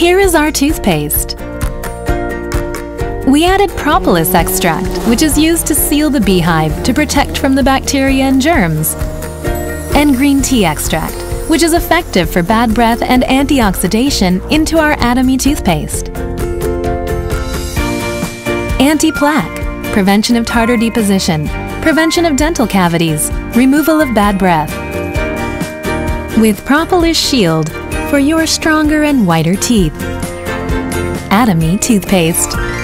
Here is our toothpaste. We added propolis extract, which is used to seal the beehive to protect from the bacteria and germs. And green tea extract, which is effective for bad breath and antioxidation into our Atomy toothpaste. Anti-plaque, prevention of tartar deposition, prevention of dental cavities, removal of bad breath. With Propolis Shield for your stronger and whiter teeth. Atomy toothpaste.